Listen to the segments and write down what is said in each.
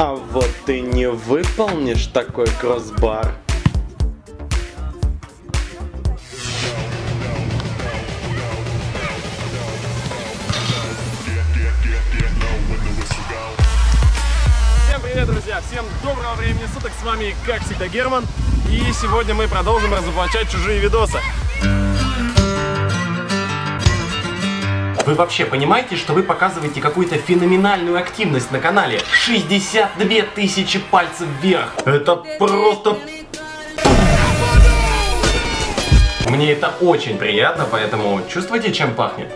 А вот ты не выполнишь такой кроссбар. Всем привет, друзья! Всем доброго времени суток! С вами, как всегда, Герман. И сегодня мы продолжим разоблачать чужие видосы. Вы вообще понимаете, что вы показываете какую-то феноменальную активность на канале? 62 тысячи пальцев вверх! Это просто... Мне это очень приятно, поэтому чувствуете, чем пахнет?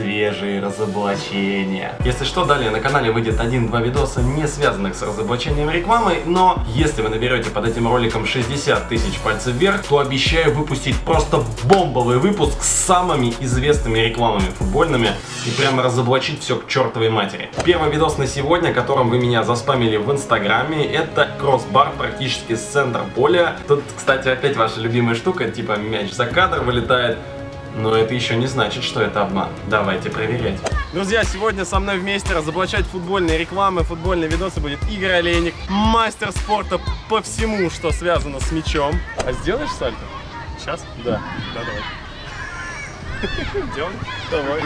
Свежие разоблачения. Если что, далее на канале выйдет один-два видоса, не связанных с разоблачением рекламы, но если вы наберете под этим роликом 60 тысяч пальцев вверх, то обещаю выпустить просто бомбовый выпуск с самыми известными рекламами футбольными и прямо разоблачить все к чертовой матери. Первый видос на сегодня, которым вы меня заспамили в инстаграме, это кроссбар практически с центра поля. Тут, кстати, опять ваша любимая штука, типа мяч за кадр вылетает. Но это еще не значит, что это обман. Давайте проверять. Друзья, сегодня со мной вместе разоблачать футбольные рекламы, футбольные видосы будет Игорь Олейник, мастер спорта по всему, что связано с мячом. А сделаешь сальто? Сейчас? Да. Да, давай. Делай? Давай.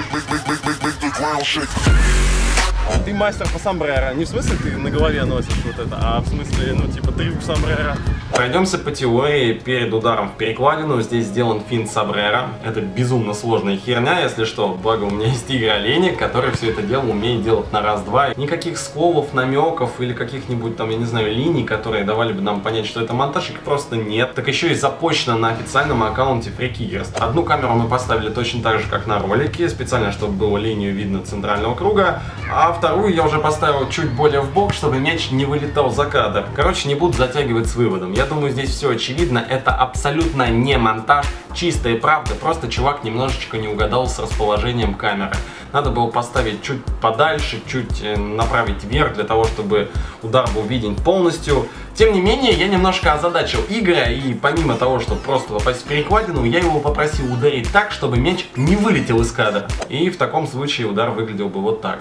Ты мастер по сомбреро. Не в смысле ты на голове носишь вот это, а в смысле, ну, типа, трюк сомбреро. Пройдемся по теории. Перед ударом в перекладину здесь сделан финт сомбреро. Это безумно сложная херня, если что. Благо у меня есть Игорь Олейник, который все это дело умеет делать на раз-два. Никаких сколов, намеков или каких-нибудь там, я не знаю, линий, которые давали бы нам понять, что это монтаж, их просто нет. Так еще и запущено на официальном аккаунте Freakigers. Одну камеру мы поставили точно так же, как на ролике, специально, чтобы было линию видно центрального круга, а вторую я уже поставил чуть более в бок, чтобы мяч не вылетал за кадр. Короче, не буду затягивать с выводом. Я думаю, здесь все очевидно. Это абсолютно не монтаж, чистая правда. Просто чувак немножечко не угадал с расположением камеры. Надо было поставить чуть подальше, чуть э, направить вверх, для того, чтобы удар был виден полностью. Тем не менее, я немножко озадачил Игоря, и помимо того, чтобы просто попасть в перекладину, я его попросил ударить так, чтобы мяч не вылетел из кадра. И в таком случае удар выглядел бы вот так.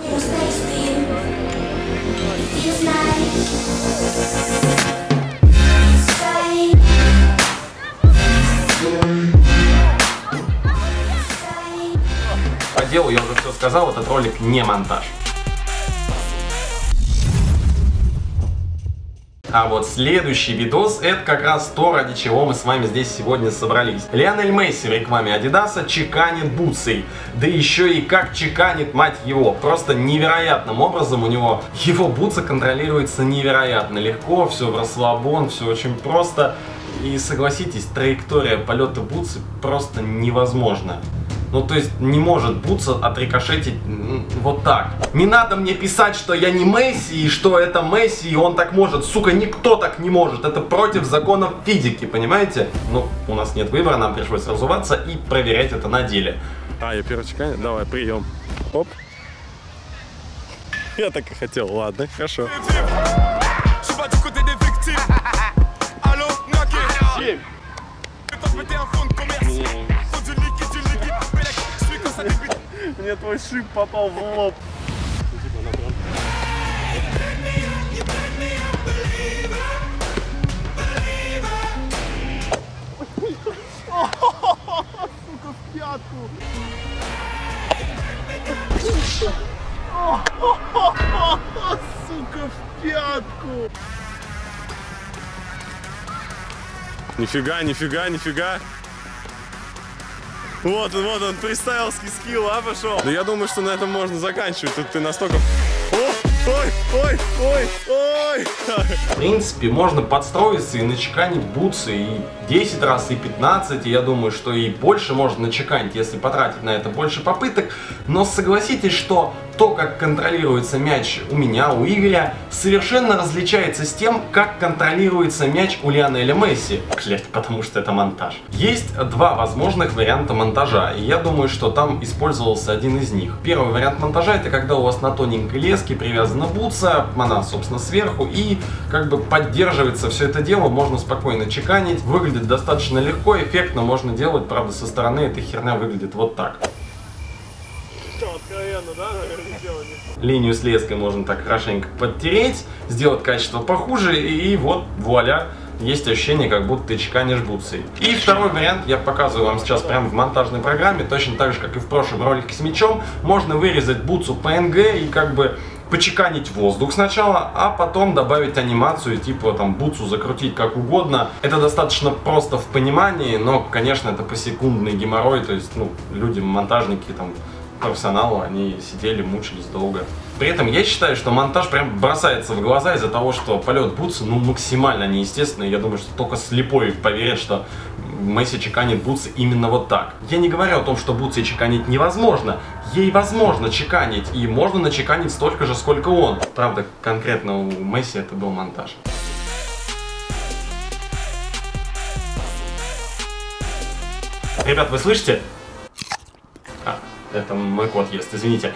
По делу я уже все сказал, этот ролик не монтаж. А вот следующий видос это как раз то, ради чего мы с вами здесь сегодня собрались. Лионель Месси в рекламе Адидаса чеканит бутсой. Да еще и как чеканит, мать его. Просто невероятным образом у него его бутса контролируется невероятно легко, все в расслабон, все очень просто. И согласитесь, траектория полета бутсы просто невозможна. Ну, то есть, не может Бутса отрикошетить вот так. Не надо мне писать, что я не Месси, и что это Месси, и он так может. Сука, никто так не может. Это против законов физики, понимаете? Ну, у нас нет выбора, нам пришлось разуваться и проверять это на деле. А, я первый чеканю? Давай, прием. Оп. Я так и хотел, ладно, хорошо. Je Мне твой шип попал в лоб. Сука, в пятку! Нифига, нифига, нифига. Вот он, вот он, фристайлский скилл, а, пошел. Но я думаю, что на этом можно заканчивать. Тут ты настолько... О, ой, ой, ой, ой. В принципе, можно подстроиться и начеканить бутсы и 10 раз, и 15. И я думаю, что и больше можно начеканить, если потратить на это больше попыток. Но согласитесь, что то, как контролируется мяч у меня, у Игоря, совершенно различается с тем, как контролируется мяч у Лионеля Месси. Блять, потому что это монтаж. Есть два возможных варианта монтажа, и я думаю, что там использовался один из них. Первый вариант монтажа это когда у вас на тоненькой леске привязана бутса, она, собственно, сверху, и как бы поддерживается все это дело, можно спокойно чеканить, выглядит достаточно легко, эффектно можно делать, правда, со стороны эта херня выглядит вот так. Откровенно, да, наверное, сделали. Линию с леской можно так хорошенько подтереть, сделать качество похуже, и вот вуаля, есть ощущение, как будто ты чеканишь бутсы. И второй вариант я показываю вам сейчас прямо в монтажной программе, точно так же, как и в прошлом ролике с мячом. Можно вырезать бутсу PNG и как бы почеканить воздух сначала, а потом добавить анимацию, типа там бутсу закрутить как угодно. Это достаточно просто в понимании, но, конечно, это посекундный геморрой, то есть, ну, люди, монтажники, там, профессионалы, они сидели, мучились долго. При этом я считаю, что монтаж прям бросается в глаза из-за того, что полет бутсы, ну, максимально неестественный. Я думаю, что только слепой поверит, что Месси чеканит бутсы именно вот так. Я не говорю о том, что бутсы чеканить невозможно. Ей возможно чеканить, и можно начеканить столько же, сколько он. Правда, конкретно у Месси это был монтаж. Ребят, вы слышите? Это мой кот ест, извините.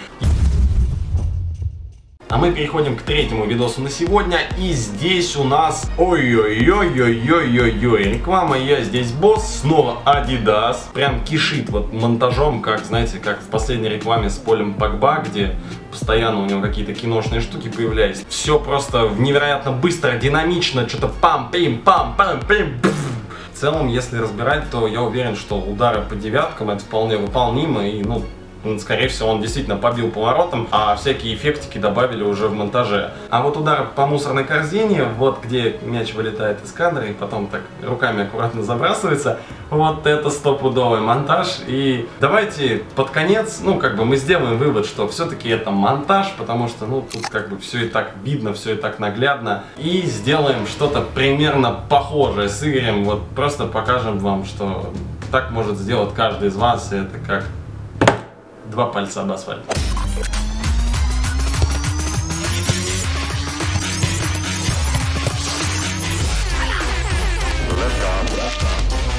А мы переходим к третьему видосу на сегодня. И здесь у нас... Ой-ой-ой-ой-ой-ой-ой. Реклама «Я здесь босс». Снова Adidas. Прям кишит вот монтажом, как, знаете, как в последней рекламе с Полем Погба, где постоянно у него какие-то киношные штуки появлялись. Все просто невероятно быстро, динамично. Что-то пам-пим, пам-пам-пим. В целом, если разбирать, то я уверен, что удары по девяткам это вполне выполнимо и, ну, скорее всего, он действительно побил поворотом, а всякие эффектики добавили уже в монтаже. А вот удар по мусорной корзине, вот где мяч вылетает из кадра и потом так руками аккуратно забрасывается, вот это стопудовый монтаж. И давайте под конец, ну, как бы мы сделаем вывод, что все-таки это монтаж, потому что, ну, тут как бы все и так видно, все и так наглядно. И сделаем что-то примерно похожее с Игорем, вот просто покажем вам, что так может сделать каждый из вас, и это как два пальца об асфальт. Oh,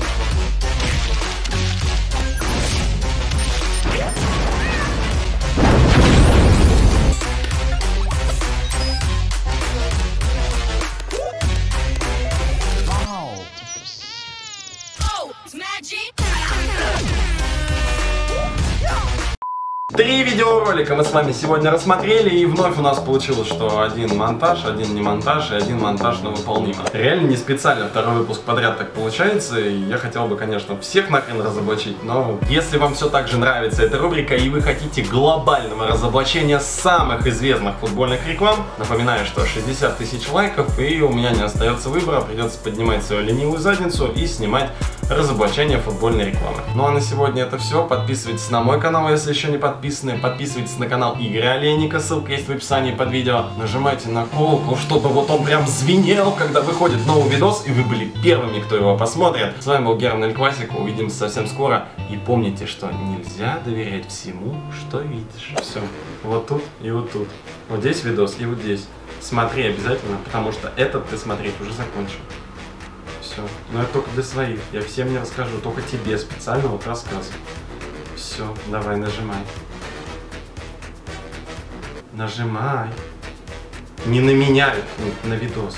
Видеоролика мы с вами сегодня рассмотрели, и вновь у нас получилось, что один монтаж, один не монтаж, и один монтаж на выполнимо. Реально не специально второй выпуск подряд так получается, и я хотел бы, конечно, всех нахрен разоблачить, но если вам все так же нравится эта рубрика, и вы хотите глобального разоблачения самых известных футбольных реклам, напоминаю, что 60 тысяч лайков, и у меня не остается выбора, придется поднимать свою ленивую задницу и снимать разоблачение футбольной рекламы. Ну а на сегодня это все. Подписывайтесь на мой канал, если еще не подписаны. Подписывайтесь на канал Игоря Олейника, ссылка есть в описании под видео. Нажимайте на колокол, чтобы вот он прям звенел, когда выходит новый видос, и вы были первыми, кто его посмотрит. С вами был Герман Эль Классик, увидимся совсем скоро. И помните, что нельзя доверять всему, что видишь. Все, вот тут и вот тут. Вот здесь видос и вот здесь. Смотри обязательно, потому что этот ты смотреть уже закончил. Все. Но это только для своих. Я всем не расскажу, только тебе специально вот рассказ. Все, давай нажимай. Нажимай. Не на меня, на видос.